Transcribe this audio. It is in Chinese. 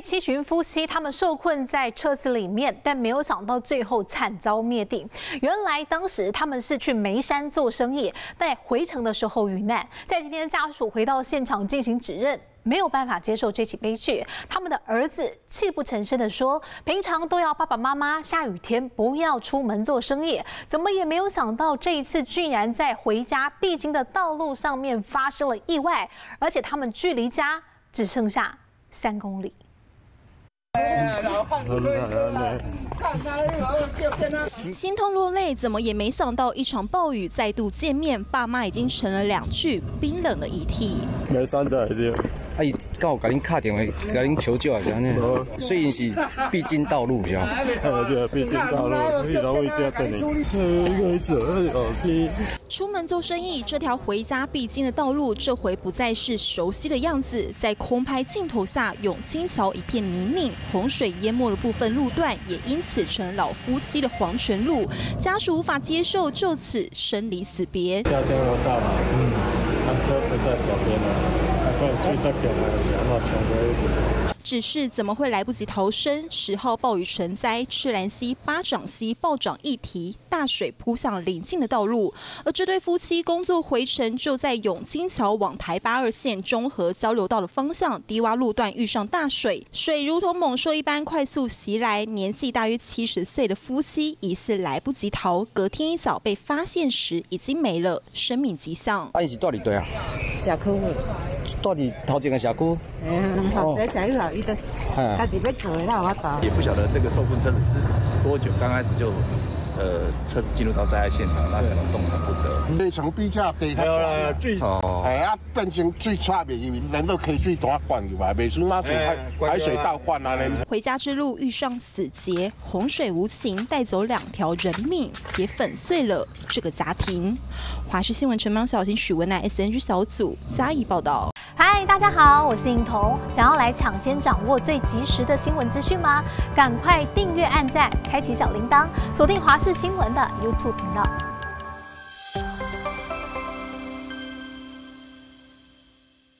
七旬夫妻，他们受困在车子里面，但没有想到最后惨遭灭顶。原来当时他们是去眉山做生意，在回程的时候遇难。在今天家属回到现场进行指认，没有办法接受这起悲剧。他们的儿子泣不成声地说：“平常都要爸爸妈妈下雨天不要出门做生意，怎么也没有想到这一次居然在回家必经的道路上面发生了意外，而且他们距离家只剩下三公里。”心痛落泪，怎么也没想到一场暴雨再度见面，爸妈已经成了两具冰冷的遗体。没三代的，啊伊刚好甲恁敲电话，甲恁求救啊，是安尼。虽然是必经道路，是吧？对，必经道路，然后一家等你，一个走，哦，第。出门做生意，这条回家必经的道路，这回不再是熟悉的样子。在空拍镜头下，永清桥一片泥泞，洪水淹没了部分路段，也因此成老夫妻的黄泉路。家属无法接受，就此生离死别。下车楼到了，嗯，他车子在左边了，只是怎么会来不及逃生？十号暴雨成灾，赤兰溪、巴掌溪暴涨一堤，大水扑向邻近的道路。而这对夫妻工作回程，就在永清桥往台八二线中和交流道的方向，低洼路段遇上大水，水如同猛兽一般快速袭来。年纪大约七十岁的夫妻疑似来不及逃，隔天一早被发现时已经没了生命迹象。阿姨是到底对啊？社区。到底头前个社区？嗯，头前社区伊都家己要做啦，我倒。也不晓得这个受困车子是多久，刚开始就。呃，车子进入到灾害现场，那可能动弹不得。那层比较低，还有啦，最哦，哎呀，变成最差的，因为人都可以最多灌入来，每次那水海海水倒灌啊。回家之路遇上死劫，洪水无情带走两条人命，也粉碎了这个家庭。华视新闻陈邦小新许文奈 SNG 小组加以报道。大家好，我是颖彤。想要来抢先掌握最及时的新闻资讯吗？赶快订阅、按赞、开启小铃铛，锁定华视新闻的 YouTube 频道。